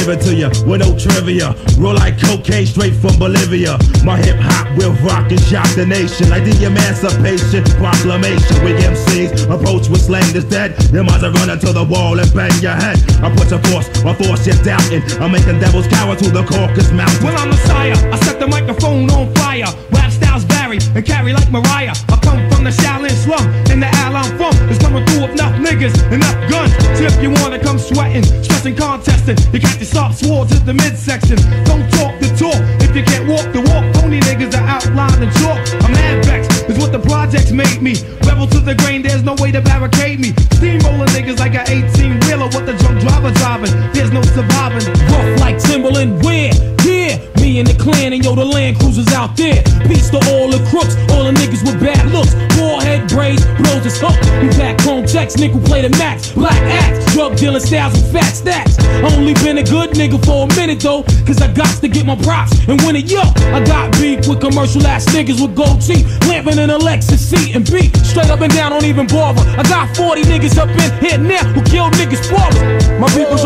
give it to you with no trivia. Roll like cocaine straight from Bolivia. My hip hop will rock and shock the nation like the Emancipation Proclamation. We MCs approach with slang that's dead. You might as well run into the wall and bang your head. I put your force, my force you're doubting. I'm making devils cower to the Caucasus Mountain. Well, I'm Messiah. I set the microphone on fire. Rap styles vary and carry like Mariah. I come from the Shaolin slum and the Al I'm from is coming through with enough niggas, enough if you wanna come sweating, stressing, contesting, you got to stop swords at the midsection. Don't talk the talk if you can't walk the walk. Phony niggas are outlined and chalk. I'm mad vexed, is what the projects made me. Rebel to the grain, there's no way to barricade me. Steamrolling niggas like an 18 wheeler with the drunk driver driving. There's no surviving. Rough like Timberland, where? Yeah, me and the clan and yo, the land cruisers out there. Peace to all the crooks, all the niggas with bad looks. Bald We back home checks, nickel play the max. Black axe, drug dealing styles with fat stacks. Only been a good nigga for a minute though, cause I got to get my props and win it. Yo, I got beef with commercial ass niggas with gold teeth. Lamping in a Lexus seat and B. Straight up and down, don't even bother. I got 40 niggas up in here now who kill niggas for. My peoples,